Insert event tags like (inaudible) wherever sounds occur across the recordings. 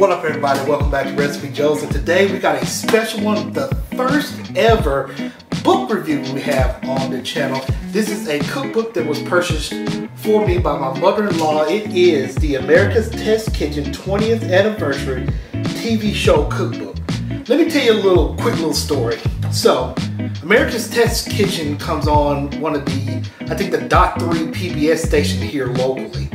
What up everybody, welcome back to Recipe Joe's and today we got a special one, the first ever book review we have on the channel. This is a cookbook that was purchased for me by my mother-in-law. It is the America's Test Kitchen 20th Anniversary TV show cookbook. Let me tell you a little quick little story. So, America's Test Kitchen comes on one of the, I think the Dot 3 PBS station here locally.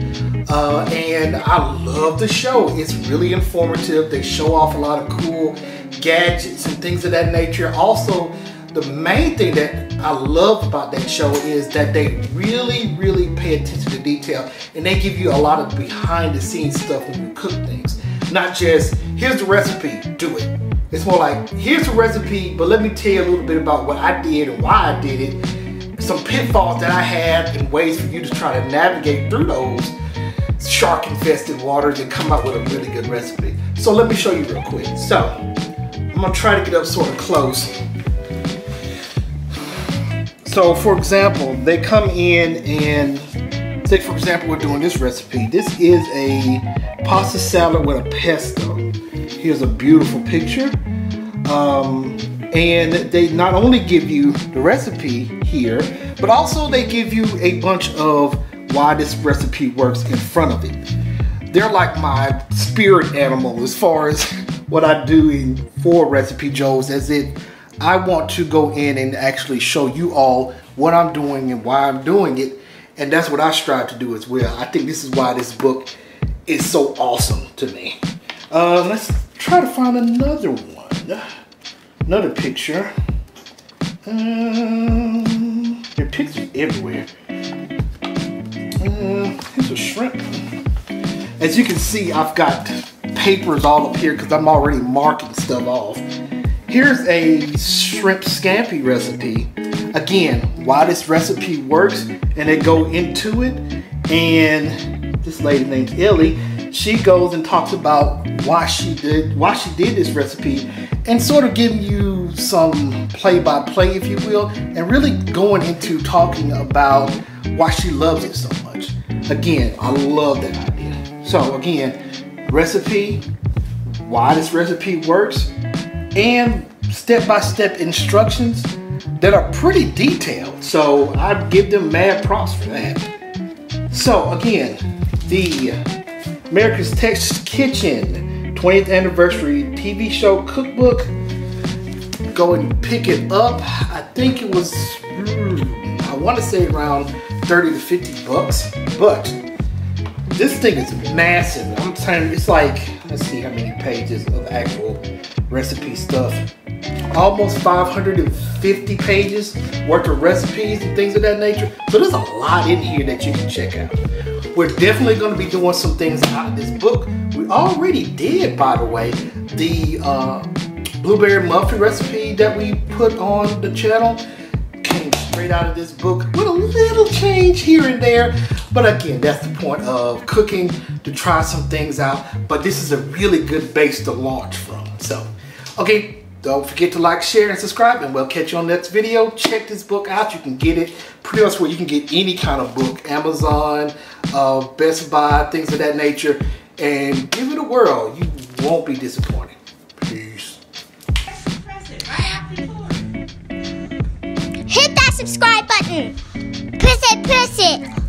Uh, and I love the show. It's really informative. They show off a lot of cool gadgets and things of that nature. Also, the main thing that I love about that show is that they really, really pay attention to detail and they give you a lot of behind the scenes stuff when you cook things. Not just, here's the recipe, do it. It's more like, here's the recipe, but let me tell you a little bit about what I did and why I did it. Some pitfalls that I had and ways for you to try to navigate through those shark infested waters and come out with a really good recipe. So let me show you real quick. So I'm gonna try to get up sort of close. So for example, they come in and say for example, we're doing this recipe. This is a pasta salad with a pesto. Here's a beautiful picture. Um, and they not only give you the recipe here, but also they give you a bunch of why this recipe works in front of it. They're like my spirit animal as far as (laughs) what I do in for Recipe Joe's as if I want to go in and actually show you all what I'm doing and why I'm doing it. And that's what I strive to do as well. I think this is why this book is so awesome to me. Uh, let's try to find another one. Another picture. Um, there are pictures everywhere. Uh, here's a shrimp. As you can see, I've got papers all up here because I'm already marking stuff off. Here's a shrimp scampi recipe. Again, why this recipe works, and they go into it. And this lady named Ellie, she goes and talks about why she did why she did this recipe, and sort of giving you some play-by-play, -play, if you will, and really going into talking about why she loves it so much. Again, I love that idea. So again, recipe, why this recipe works, and step-by-step -step instructions that are pretty detailed. So I give them mad props for that. So again, the America's Test Kitchen 20th anniversary TV show cookbook. Go and pick it up. I think it was, I want to say around 30 to 50 bucks, but this thing is massive. I'm telling you, it's like, let's see how many pages of actual recipe stuff. Almost 550 pages worth of recipes and things of that nature. So there's a lot in here that you can check out. We're definitely going to be doing some things out of this book. We already did, by the way, the uh, blueberry muffin recipe that we put on the channel straight out of this book with a little change here and there. But again, that's the point of cooking, to try some things out. But this is a really good base to launch from. So, okay, don't forget to like, share, and subscribe, and we'll catch you on the next video. Check this book out. You can get it pretty much where you can get any kind of book. Amazon, uh, Best Buy, things of that nature. And give it a whirl. You won't be disappointed. Subscribe button. Press it, press it.